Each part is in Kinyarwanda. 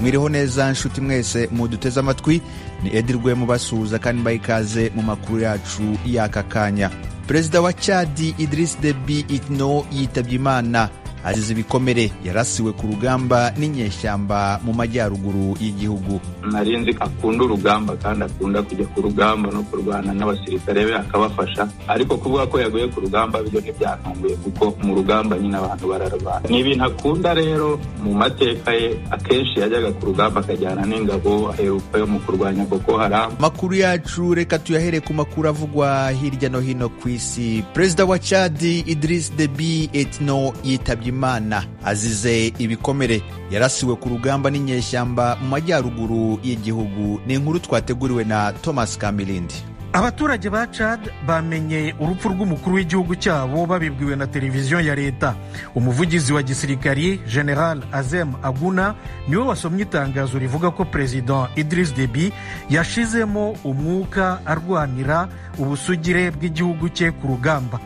mwiriho neza nshuti mwese muduteze amatwi. Ni edi rwemo basuhuza kandi mbaha ikaze mu makuru yacu y'aka kanya. Perezida wa chadi idris debi itno yitabye imana. Azize ibikomere yarasiwe ku rugamba n'inyeshyamba mu majyaruguru y'igihugu. Nari nzi akunda urugamba kandi akunda kujya ku rugamba no kurwana n'abasirikare be akabafasha. Ariko kuvuga ko yaguye ku rugamba byo ntibyantunguye kuko mu rugamba nyine abantu bararwana. Ni ibintu akunda rero mu mateka ye akenshi yajyaga ku rugamba akajyana n'ingabo aheruka yo mu kurwanya boko haramu amakuru yacu reka tuyahere ku makuru avugwa hirya no hino ku isi. Perezida wa chadi idris debi etno yitabye imana azize ibikomere. Yarasiwe ku rugamba n'inyeshyamba mu majyaruguru y'igihugu. Ni inkuru twateguriwe na thomas kamilindi. Abaturage ba Chad bamenye urupfu rw'umukuru w'igihugu cyabo babibwiwe na televiziyo ya leta. Umuvugizi wa gisirikari general azem aguna ni we wasomye itangazo rivuga ko perezida idris debi yashizemo umwuka arwanira ubusugire bw'igihugu cye ku rugamba.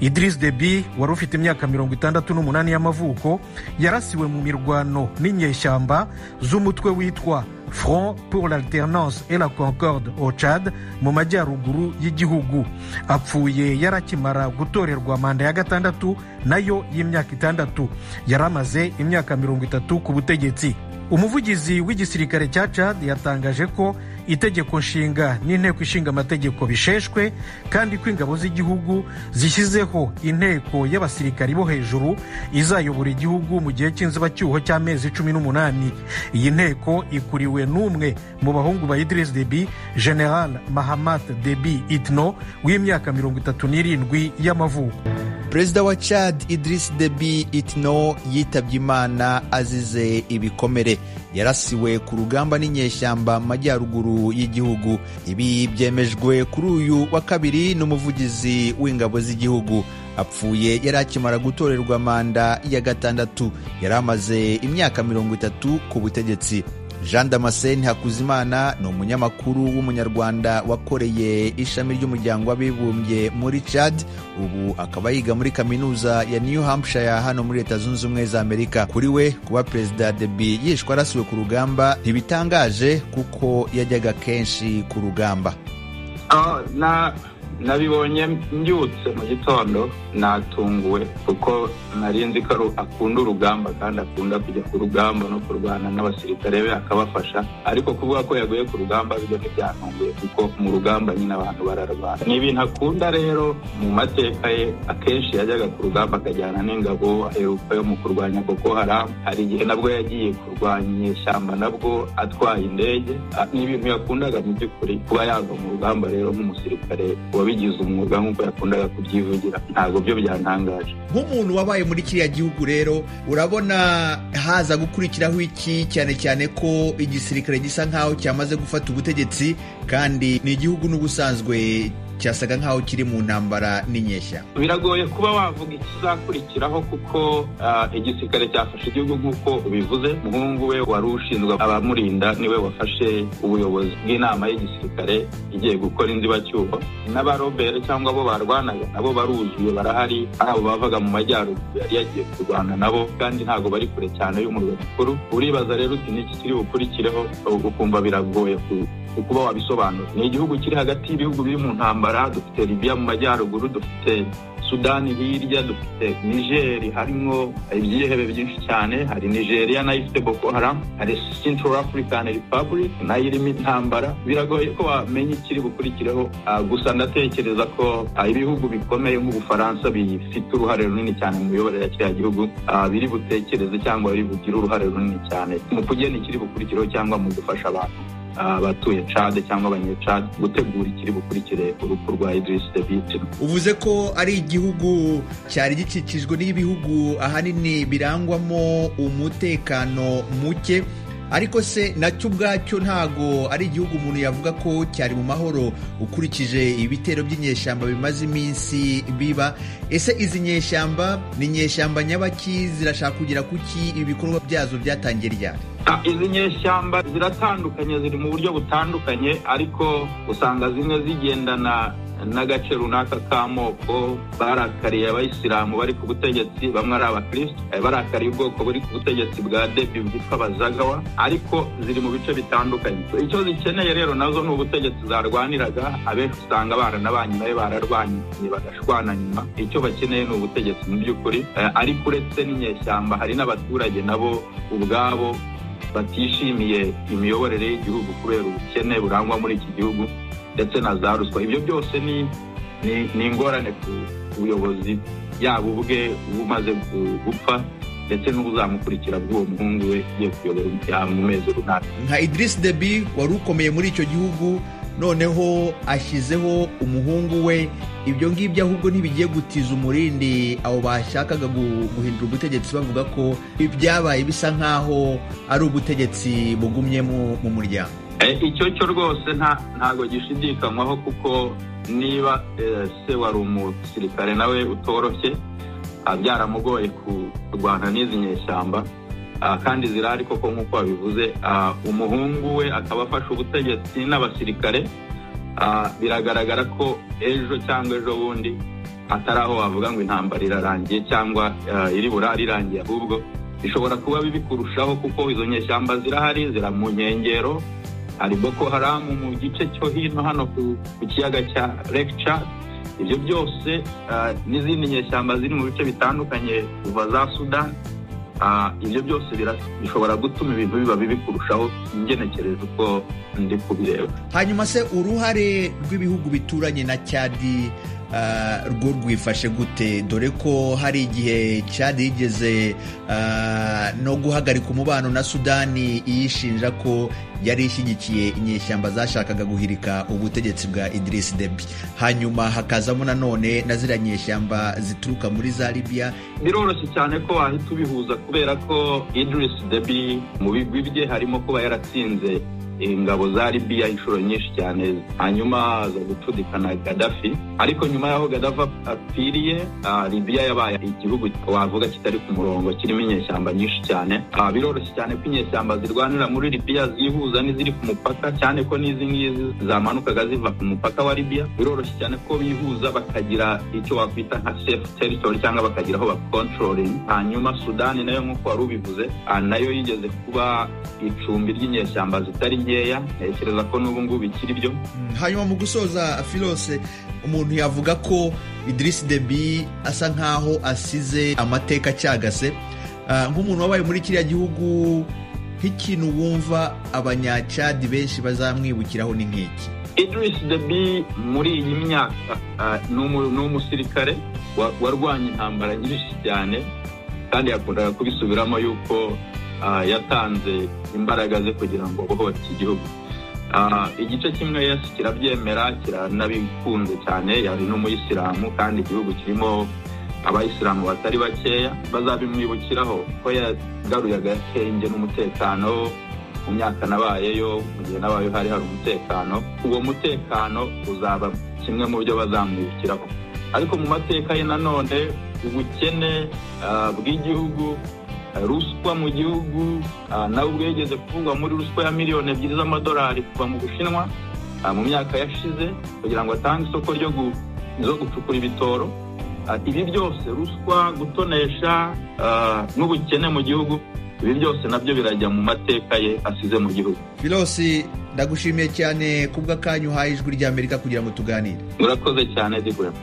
Idris debi wari ufite imyaka mirongo itandatu n'umunani y'amavuko yarasiwe mu mirwano n'inyeshyamba z'umutwe witwa front pour l'alternance et la concorde au Chad mu majyaruguru y'igihugu. Apfuye yarakimara gutorerwa manda ya gatandatu na yo y'imyaka itandatu. Yari amaze imyaka mirongo itatu ku butegetsi. Umuvugizi w'igisirikare cya Chad yatangaje ko itegeko nshinga n'inteko ishinga amategeko bisheshwe kandi ko ingabo z'igihugu zishyizeho inteko y'abasirikari bo hejuru izayobora igihugu mu gihe cy'inzibacyuho cy'amezi cumi n'umunani. Iyi nteko ikuriwe n'umwe mu bahungu ba Idris Deby General Mahamat Deby Itno w'imyaka mirongo itatu n'irindwi y'amavuko. Perezida wa chad idris debi itno yitabye imana azize ibikomere. Yarasiwe ku rugamba n'inyeshyamba mu majyaruguru y'igihugu. Ibi byemejwe kuri uyu wa kabiri n'umuvugizi w'ingabo z'igihugu. Apfuye yari akimara gutorerwa manda ya gatandatu. Yari amaze imyaka mirongo itatu ku butegetsi. Jean damascene hakuzimana ni umunyamakuru w'umunyarwanda wakoreye ishami ry'umuryango w'abibumbye muri chad. Ubu akaba yiga muri kaminuza ya new hampshire hano muri leta zunze ubumwe za amerika. Kuri we kuba perezida debi yishwe arasiwe ku rugamba ntibitangaje kuko yajyaga kenshi ku rugamba. Nabibonye mbyutse mu gitondo natunguwe kuko nari nzi ko akunda urugamba kandi akunda kujya ku rugamba no kurwana n'abasirikare be akabafasha. Ariko kuvuga ko yaguye ku rugamba byo ntibyantunguye kuko mu rugamba nyine abantu bararwana. Ni ibintu akunda rero mu mateka ye akenshi yajyaga ku rugamba akajyana n'ingabo aheruka yo mu kurwanya boko haramu hari igihe nabwo yagiye kurwanya inyeshyamba nabwo atwaye indege. Ni ibintu yakundaga mu by'ukuri kuba yava mu rugamba rero nk'umusirikare wabigize umwuga nk'uko yakundaga kubyivugira. Ntabwo byo byantangaje. Nk'umuntu wabaye muri kiriya gihugu rero urabona haza gukurikiraho iki? Cyane cyane ko igisirikare gisa nk'aho cyamaze gufata ubutegetsi kandi ni igihugu n'ubusanzwe cyasaga nk'aho kiri mu ntambara n'inyeshyamba biragoye kuba wavuga ikizakurikiraho kuko igisirikare cyafashe igihugu nk'uko ubivuze. Umuhungu we wari ushinzwe abamurinda ni we wafashe ubuyobozi bw'inama y'igisirikare igiye gukora inzibacyuho n'abarobere cyangwa abo barwanaga nabo baruzuye barahari. Abo bavaga mu majyaruguru yari yagiye kurwana nabo kandi ntabwo bari kure cyane y'umurwa mukuru. Uribaza rero uti n'iki kiri bukurikireho? Ukumva biragoye kuba wabisobanura. Ni igihugu kiri hagati y'ibihugu biri mu ntambara dufite libiya mu majyaruguru dufite sudani hirya dufite nigeri harimo ibyihebe byinshi cyane. Hari nigeria na yo ifite boko haram hari central african republic na yo irimo intambara. Biragoye ko wamenya ikiri bukurikireho gusa ndatekereza ko ibihugu bikomeye nk'ubufaransa bifite uruhare runini cyane mu miyoborere ya kiriya gihugu. Biri butekereze cyangwa biri bugire uruhare runini cyane mu kugena ikiri bukurikireho cyangwa mu gufasha abantu. Abatuye cade cyangwa abanyecade gutegura ikiri bukurikire urupfu rwa Idris Deby. Uvuze ko ari igihugu cyari gikikijwe n'ibihugu ahanini birangwamo umutekano muke. Ariko se na cyo ubwacyo ntago ari igihugu umuntu yavuga ko cyari mu mahoro ukurikije ibitero by'inyeshyamba bimaze iminsi biba. Ese izi nyeshyamba ni inyeshyamba nyabaki zirashaka kugera kuki? Ibikorwa byazo byatangiye ryari? Izi nyeshyamba ziratandukanye ziri mu buryo butandukanye ariko usanga zimwe zigendana n'agace runaka k'amoko barakariye abayisilamu bari ku butegetsi bamwe ari abakristo barakariye ubwoko buri ku butegetsi bwa debi bwitwa abazagawa ariko ziri mu bice bitandukanye. Icyo zikeneye rero na zo ni ubutegetsi zarwaniraga abenshi usanga baranabanye na yo bararwanye bagashwana nyuma. Icyo bakeneye ni ubutegetsi mu by'ukuri ariko uretse n'inyeshyamba hari n'abaturage nabo ubwabo batishimiye imiyoborere y'igihugu kubera ubukene burangwa muri iki gihugu ndetse na za ruswa. Ibyo byose ni ingorane ku buyobozi yaba ubwe umaze gupfa ndetse n'ubuzamukurikira bw'uwo muhungu we ugiye kuyobora mu mezi runaka. Nka Idris Deby wari ukomeye muri icyo gihugu noneho ashyizeho umuhungu we. Ibyo ngibyo ahubwo ntibigiye gutiza umurindi. Abo bashakaga guhindura ubutegetsi bavuga ko ibyabaye bisa nk'aho ari ubutegetsi bugumye mu muryango. Icyo cyo rwose ntabwo gishidikanywaho kuko niba se wari umusirikare nawe utoroshye byaramugoye kurwana n'izi nyeshyamba. Kandi zirahari koko nk'uko babivuze umuhungu we akaba afashe ubutegetsi n'abasirikare biragaragara ko ejo cyangwa ejo bundi atari aho wavuga ngo intambara irarangiye cyangwa iri burare irangiye ahubwo bishobora kuba bibi kurushaho kuko izo nyeshyamba zirahari zira mu nkengero hari boko haramu mu gice cyo hino hano ku kiyaga cya Chad. Ibyo byose n'izindi nyeshyamba ziri mu bice bitandukanye kuva za sudani ibyo byose bishobora gutuma ibintu biba bibi kurushaho ingenekereza uko ndi kubireba. Hanyuma se uruhare rw'ibihugu bituranye na cyadi rwo rwifashe gute? Dore ko hari igihe cyadi yigeze no guhagarika umubano na sudani iyishinja ko yari ishyigikiye inyeshyamba zashakaga guhirika ubutegetsi bwa Idris Deby. Hanyuma hakazamo nanone na ziriya nyeshyamba zituruka muri za Libya. Biroroshye cyane ko wahita ubihuza kubera ko Idris Deby mu bigwi bye harimo kuba yaratsinze ingabo za Libya inshuro nyinshi cyane hanyuma aza gucudika na Gaddafi. Ariko nyuma y'aho Gaddafi apfiriye Libya yabaye igihugu wavuga kitari ku murongo kirimo inyeshyamba nyinshi cyane. Biroroshye cyane ko inyeshyamba zirwanira muri Libya zihuza n'iziri ku mupaka cyane ko n'izi ngizi zamanukaga ziva ku mupaka wa Libya. Biroroshye cyane ko bihuza bakagira icyo wakwita nka safe territory cyangwa bakagira aho bakontroling hanyuma Sudani na yo nk'uko wari ubivuze na yo yigeze kuba icumbi ry'inyeshyamba zitari nkeya ntekereza ko n'ubu ngubu bikiri byo. Hanyuma mu gusoza filose umuntu yavuga ko Idris Deby asa nk'aho asize amateka acyagase nk'umuntu wabaye muri kiriya gihugu nk'ikintu wumva abanyacadi benshi bazamwibukiraho ni nk'iki? Idris Deby muri iyi myaka ni umusirikare warwanya intambara nyinshi cyane kandi yakundaga kubisubiramo yuko yatanze imbaraga ze kugira ngo abohote iki gihugu igice kimwe yesi kirabyemera kiranabikunze cyane. Yari n'umuyisilamu kandi igihugu kirimo abayisilamu batari bakeya. Bazabimwibukiraho ko yagaruye agahenge n'umutekano mu myaka nabayeyo mu gihe nabayeho hari hari umutekano. Uwo mutekano uzaba kimwe mu byo bazamwibukiraho. Ariko mu mateka ye nanone ubukene bw'igihugu ruswa mu gihugu nawe ubwo yigeze kuvugwa muri ruswa ya miliyoni ebyiri z'amadolari kuva mu bushinwa mu myaka yashize kugira ngo atange isoko ryo gucukura ibitoro. Ibi byose ruswa gutonesha n'ubukene mu gihugu ibi byose na byo birajya mu mateka ye asize mu gihugu. Filosi ndagushimiye cyane kubw'akanyu uhaye ijwi ry'amerika kugira ngo tuganire. Murakoze cyane digwema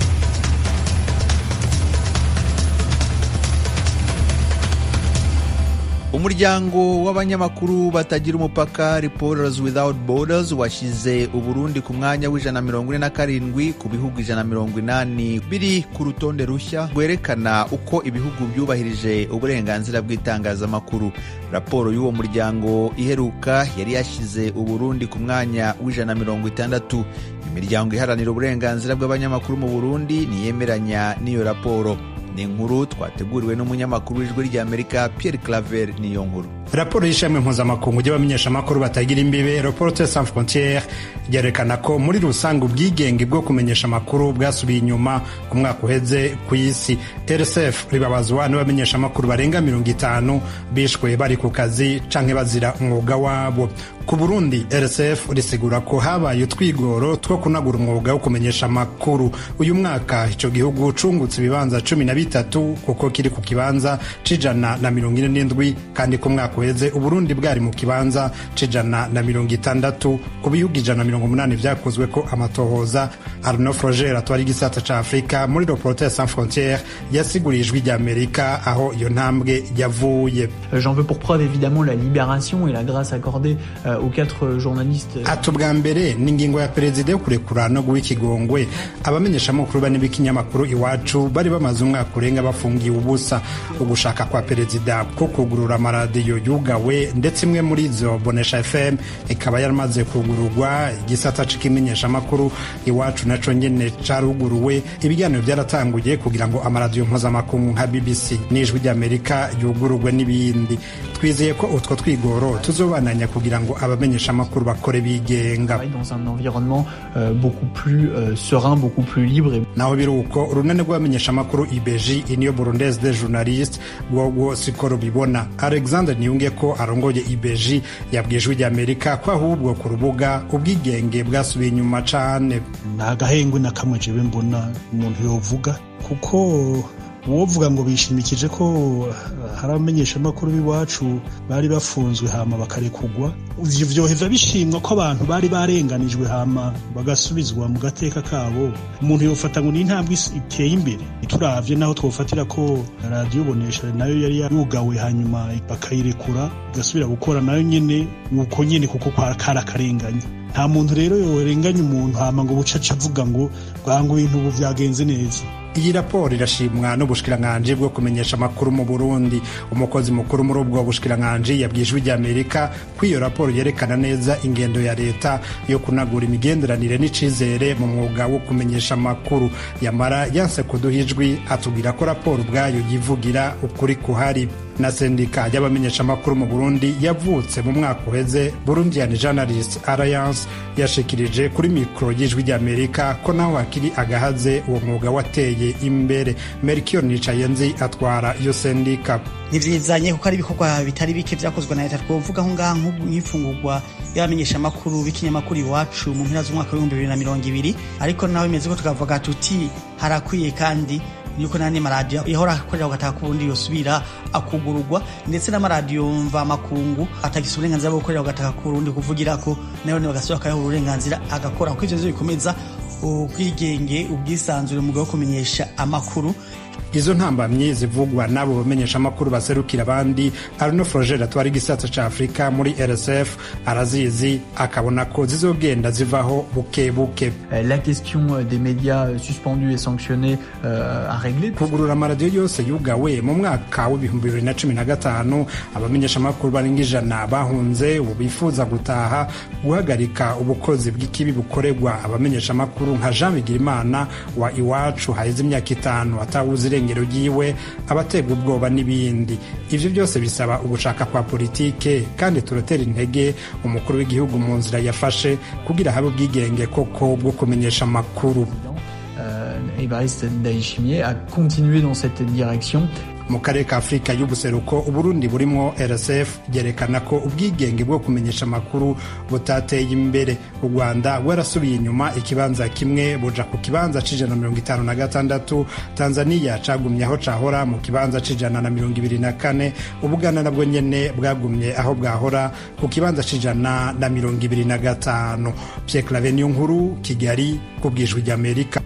umuryango w'abanyamakuru batagira umupaka reporters without borders washyize uburundi ku mwanya w'ijana mirongo ine na karindwi ku bihugu ijana mirongo inani biri ku rutonde rushya rwerekana uko ibihugu byubahirije uburenganzira bw'itangazamakuru. Raporo y'uwo muryango iheruka yari yashyize uburundi ku mwanya w'ijana mirongo itandatu. Imiryango iharanira uburenganzira bw'abanyamakuru mu burundi ntiyemeranya n'iyo raporo. Ni inkuru twateguriwe n'umunyamakuru w'ijwi ry'amerika pierre claver niyo nkuru raporo y'ishami mpuzamakungu ry'abamenyeshamakuru batagira imbibe reporters sans frontiere ryerekana ko muri rusange ubwigenge bwo kumenyesha amakuru bwasubiye inyuma ku mwaka uheze ku isi. Rsf ribabazwa n'abamenyeshamakuru barenga mirongo itanu bishwe bari ku kazi canke bazira umwuga wabo. Ku burundi rsf risigura ko habaye utwigoro two kunagura umwuga wo kumenyesha amakuru. Uyu mwaka ico gihugu cungutse ibibanza cumi na bitatu kuko kiri ku kibanza c'ijana na mirongo ine n'indwi kandi ku mwaka uheze uburundi bwari mu kibanza c'ijana na mirongo itandatu. Ku bihugu ijana na mirongo umunani vyakozwe ko amatohoza. Arno froger atwara igisata ca afurika muri reporter sans frontiere yasiguriye ijwi ry'amerika aho iyo ntambwe yavuye. J'en veux pour preuve évidemment la libération et la grâce accordée euh, aux quatre journalistes. Ati ubwa mbere ni ingingo ya perezida yo kurekura no guha ikigongwe. Abamenyeshamakuru bane b'ikinyamakuru iwacu bari bamaze umwaka urenga bafungiye ubusa. Ugushaka kwa perezida ko kugurura amaradiyo yugawe ndetse imwe muri zo bonesha fm ikaba yaramaze kugururwa. Igisata c'ikimenyeshamakuru iwacu naco nyene caruguruwe. Ibiganiro byaratanguye kugira ngo amaradiyo mpuzamakungu nka bbc n'ijwi ry'amerika yugururwe n'ibindi. Twizeye ko utwo twigoro tuzobananya kugira ngo abamenyeshamakuru bakore bigenga. Euh, euh, naho biri uko urunani rw'abamenyeshamakuru ibeji iniyo burundese de journaliste rwogo siko rubibona alexander niyunge ko arongoye ibeji yabwiye ijwi ry'amerika ko ahubwo ku rubuga ubwigenge bwasubiye inyuma cane. Ni agahengwe na kamwe jewe mbona umuntu yovuga kuko uwovuga ngo bishimikije ko hari abamenyeshamakuru b'iwacu bari bafunzwe hama bakarekugwa. Ivyo vyoheza bishimwa ko abantu bari barenganijwe hama bagasubizwa mu gateka kabo. Umuntu yofata ngo ni intambwe iteye imbere. Turavye naho twofatira ko radiyo bonesha na yo yari yugawe hanyuma bakayirekura igasubira gukora na yo nyene nuko nyene kuko kari akarenganya nta muntu rero yorenganya umuntu hama ngo bucaca avuga ngo bwangu ibintu ubu vyagenze neza. Iyi raporo irashimwa n'ubushikiranganji bwo kumenyesha amakuru mu burundi. Umukozi mukuru muri ubwo bushikiranganji yabwiye ijwi ry'amerika ko iyo raporo yerekana neza ingendo ya leta yo kunagura imigenderanire n'icizere mu mwuga wo kumenyesha amakuru. Yamara yanse kuduha ijwi atubwira ko raporo ubwayo yivugira ukuri kuhari. Na sendika y'abamenyesha amakuru mu burundi yavutse mu mwaka uheze. Burundian journalist alliance yashikirije kuri mikoro y'ijwi ry'amerika ko naho hakiri agahaze uwo mwuga wateye imbere. Merikio nicayenzi atwara iyo sendika. Ntivyizanye kuko ari ibikorwa bitari bike vyakozwe na leta. Twovuga aho ngaha nk'ifungurwa y'abamenyeshamakuru b'ikinyamakuru iwacu mu mpera z'umwaka w'ibihumbi bibiri na mirongo ibiri. Ariko naho bimeze ko tukavuga tuti harakwiye kandi yuko nandi maradiyo yahora akorera ugataha ku bundi yosubira akugururwa ndetse n'amaradiyo mva makungu atagisa uburenganzira bwo gukorera ugataha ku burundi kuvugira ko na yo bagasubira akayaha uburenganzira agakora kuko ivyo vyo bikomeza ubwigenge ubwisanzure mu kumenyesha amakuru. Izo ntambamyi zivugwa n'abo bamenyeshamakuru baserukira abandi. Arno froger atwara igisata ca afurika muri rsf arazizi akabona ko zizogenda zivaho buke buke. La question des médias suspendus et sanctionnés euh, à régler. Kugurura amaradiyo yose yugawe mu mwaka w'ibihumbi bibiri na cumi na gatanu abamenyeshamakuru barenga ijana bahunze ubu bifuza gutaha guhagarika ubukozi bw'ikibi bukorerwa abamenyeshamakuru nka jean bigirimana wa iwacu haheze imyaka itanu atawuzi irengero ryiwe abaterwa ubwoba n'ibindi. Ivyo byose bisaba ugushaka kwa politike kandi turatera intege umukuru w'igihugu mu nzira yafashe kugira habe ubwigenge koko bwo kumenyesha amakuru. Evariste Ndayishimiye a continué dans cette direction. Mu karere ka afurika y'ubuseruko uburundi burimo rsf byerekana ko ubwigenge bwo kumenyesha amakuru butateye imbere. U rwanda rwarasubiye inyuma ikibanza kimwe buja ku kibanza c'ijana na mirongo itanu na gatandatu. Tanzania cagumye aho cahora mu kibanza c'ijana na mirongo ibiri na kane. Ubuganda nabwo nyene bwagumye aho bwahora ku kibanza c'ijana na mirongo ibiri na gatanu. Pierre clave niyo nkuru kigali ku bwijwi ry'amerika.